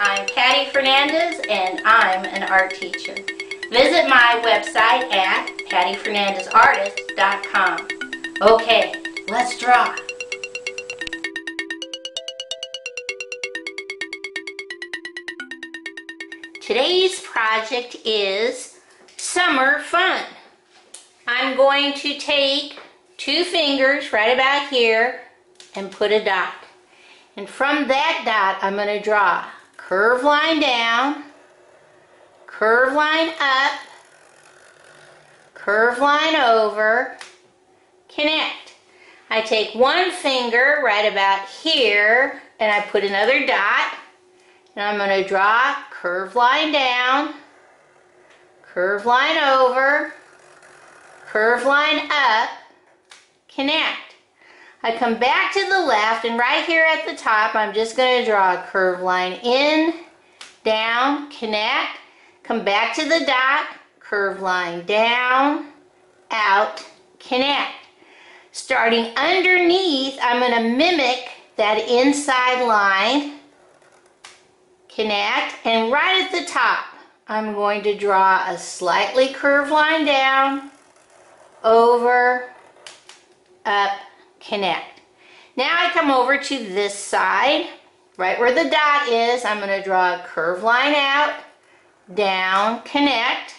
I'm Patty Fernandez and I'm an art teacher. Visit my website at pattyfernandezartist.com. Okay, let's draw. Today's project is summer fun. I'm going to take two fingers right about here and put a dot. And from that dot, I'm going to draw curve line down, curve line up, curve line over, connect. I take one finger right about here and I put another dot. And I'm going to draw curve line down, curve line over, curve line up, connect. I come back to the left and right here at the top I'm just going to draw a curve line in, down, connect, come back to the dot, curve line down, out, connect. Starting underneath I'm going to mimic that inside line connect, and right at the top, I'm going to draw a slightly curved line down, over, up, connect. Now I come over to this side, right where the dot is, I'm going to draw a curved line out, down, connect,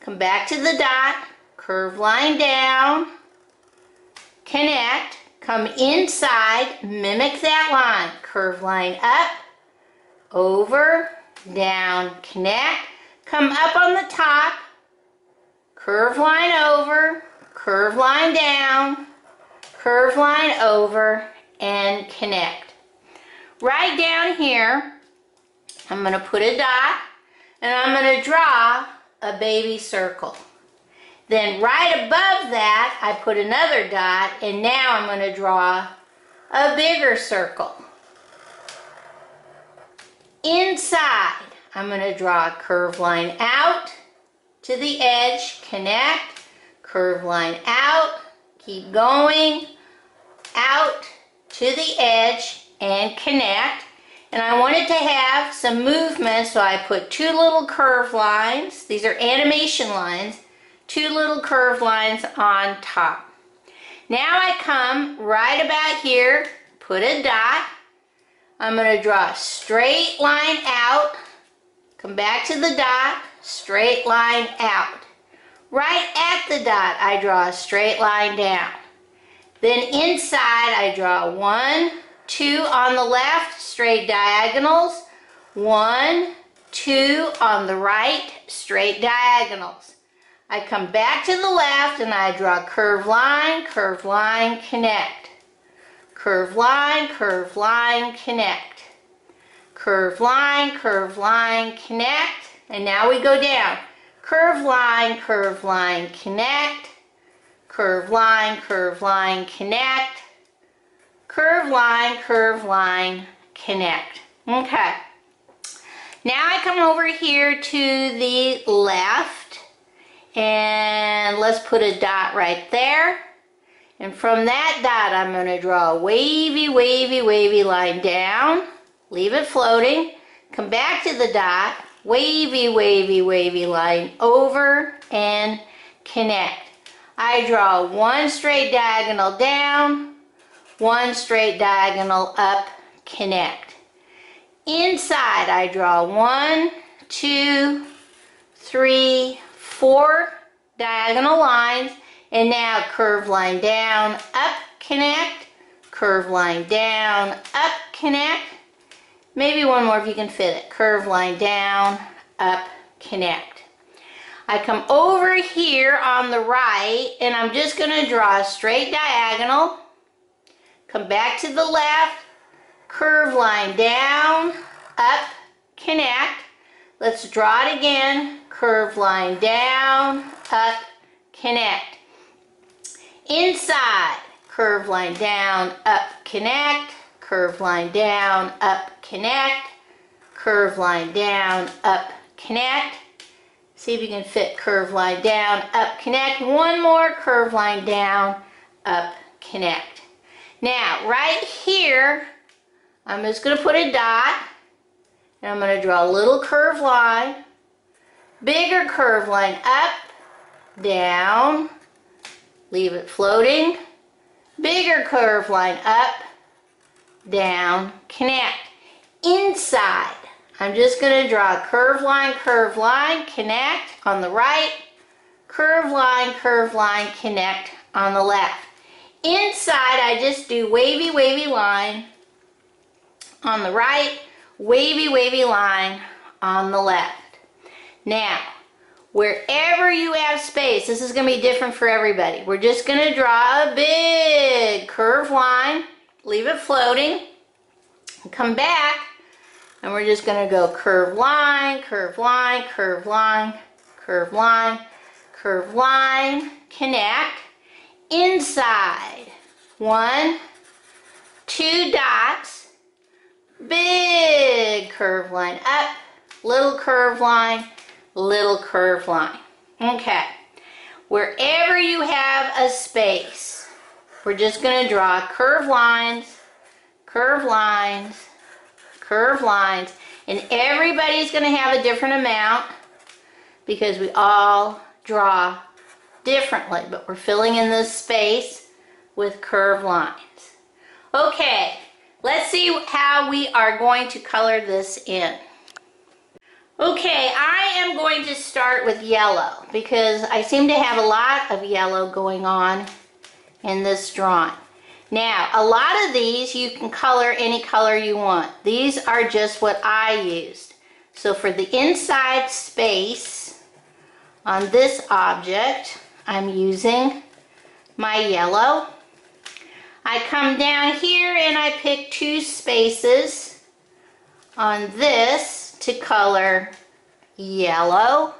come back to the dot, curved line down, connect, come inside, mimic that line, curved line up, over, down, connect, come up on the top, curve line over, curve line down, curve line over, and connect. Right down here, I'm going to put a dot, and I'm going to draw a baby circle. Then right above that, I put another dot, and now I'm going to draw a bigger circle. Inside, I'm going to draw a curve line out to the edge, connect, curve line out, keep going, out to the edge, and connect. And I wanted to have some movement, so I put two little curve lines. These are animation lines. Two little curve lines on top. Now I come right about here, put a dot, I'm going to draw a straight line out, come back to the dot, straight line out. Right at the dot, I draw a straight line down. Then inside, I draw one, two on the left, straight diagonals, one, two on the right, straight diagonals. I come back to the left and I draw curved line, curved line, connect curve line, curve line, connect. Curve line, curve line, connect. And now we go down. Curve line, curve line, connect. Curve line, curve line, connect. Curve line, curve line, connect. Okay. Now I come over here to the left and let's put a dot right there. And from that dot, I'm going to draw a wavy, wavy, wavy line down. Leave it floating. Come back to the dot. Wavy, wavy, wavy line over and connect. I draw one straight diagonal down, one straight diagonal up, connect. Inside, I draw one, two, three, four diagonal lines and now curve line down, up, connect, curve line down, up, connect. Maybe one more if you can fit it. Curve line down, up, connect. I come over here on the right and I'm just going to draw a straight diagonal. Come back to the left, curve line down, up, connect. Let's draw it again. Curve line down, up, connect. Inside, curve line down, up, connect, curve line down, up, connect, curve line down, up, connect. See if you can fit curve line down, up, connect. One more curve line down, up, connect. Now, right here, I'm just going to put a dot. And I'm going to draw a little curve line, bigger curve line up, down, leave it floating, bigger curve line up, down, connect. Inside, I'm just going to draw a curved line, curved line, connect on the right, curved line, curved line, connect on the left. Inside, I just do wavy, wavy line on the right, wavy, wavy line on the left. Now, wherever you have space, this is going to be different for everybody. We're just going to draw a big curved line, leave it floating, come back, and we're just going to go curved line, curved line, curved line, curved line, curved line, connect, inside, one, two dots, big curved line up, little curved line, little curved line. Okay, wherever you have a space, we're just going to draw curved lines, curved lines, curved lines, and everybody's going to have a different amount because we all draw differently, but we're filling in this space with curved lines. Okay, let's see how we are going to color this in. Okay, I am going to start with yellow because I seem to have a lot of yellow going on in this drawing. Now, a lot of these you can color any color you want. These are just what I used. So for the inside space on this object, I'm using my yellow. I come down here and I pick two spaces on this to color yellow.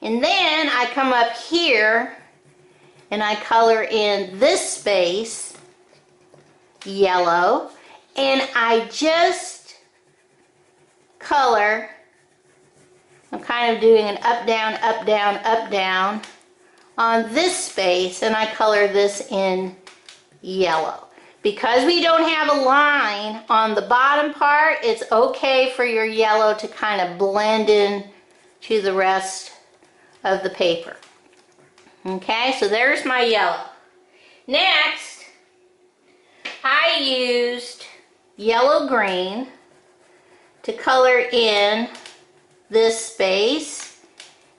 And then I come up here and I color in this space yellow and I just color I'm kind of doing an up down up down up down on this space and I color this in yellow. Because we don't have a line on the bottom part, it's okay for your yellow to kind of blend in to the rest of the paper. Okay, so there's my yellow. Next, I used yellow green to color in this space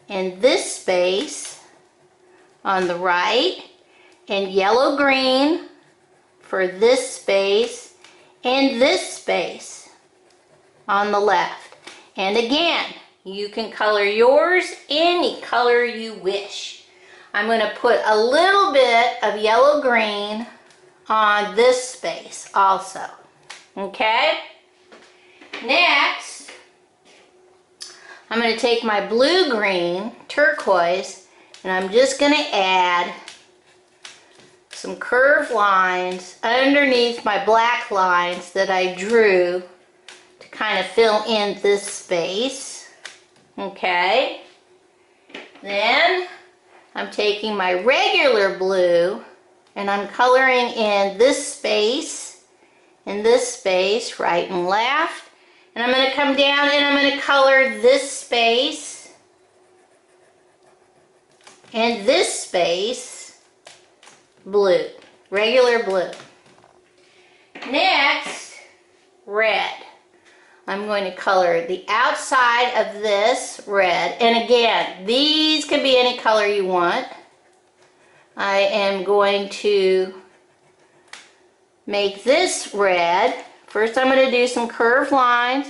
and this space on the right and yellow green for this space and this space on the left. And again, you can color yours any color you wish. I'm going to put a little bit of yellow green on this space also. Okay? Next, I'm going to take my blue green turquoise and I'm just going to add some curved lines underneath my black lines that I drew to kind of fill in this space. Okay. Then I'm taking my regular blue and I'm coloring in this space in this space right and left. And I'm going to come down and I'm going to color this space and this space blue, regular blue. Next, red. I'm going to color the outside of this red. And again, these can be any color you want. I am going to make this red. First I'm going to do some curved lines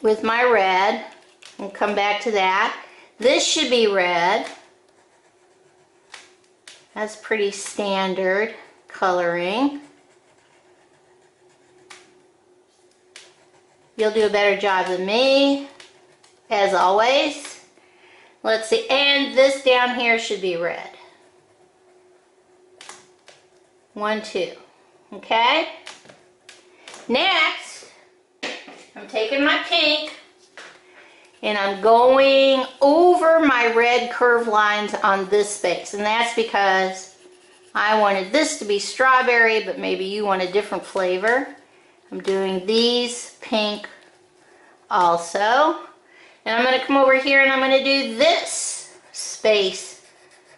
with my red. We'll come back to that. This should be red. That's pretty standard coloring. You'll do a better job than me, as always. Let's see, and this down here should be red. One, two, okay? Next, I'm taking my pink and I'm going over my red curve lines on this space and that's because I wanted this to be strawberry but maybe you want a different flavor I'm doing these pink also. And I'm going to come over here and I'm going to do this space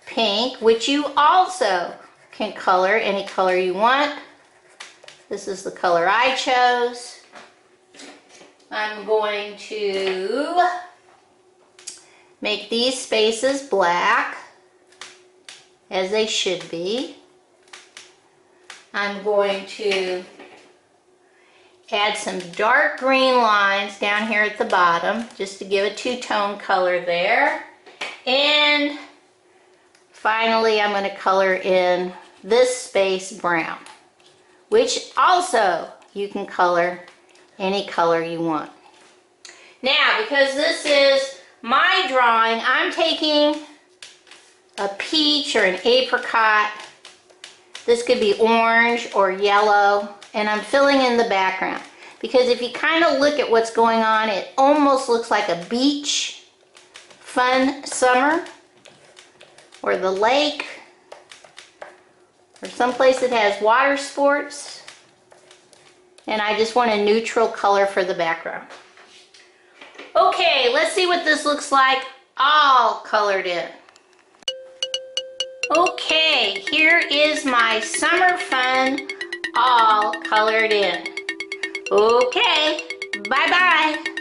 pink, which you also can color any color you want. This is the color I chose. I'm going to make these spaces black as they should be. I'm going to add some dark green lines down here at the bottom just to give a two-tone color there. And finally I'm going to color in this space brown, which also you can color any color you want. Now, because this is my drawing, I'm taking a peach or an apricot. This could be orange or yellow, and I'm filling in the background. Because if you kind of look at what's going on, it almost looks like a beach, fun summer, or the lake, or someplace that has water sports. And I just want a neutral color for the background. Okay, let's see what this looks like all colored in. Okay, here is my summer fun all colored in. Okay, bye-bye.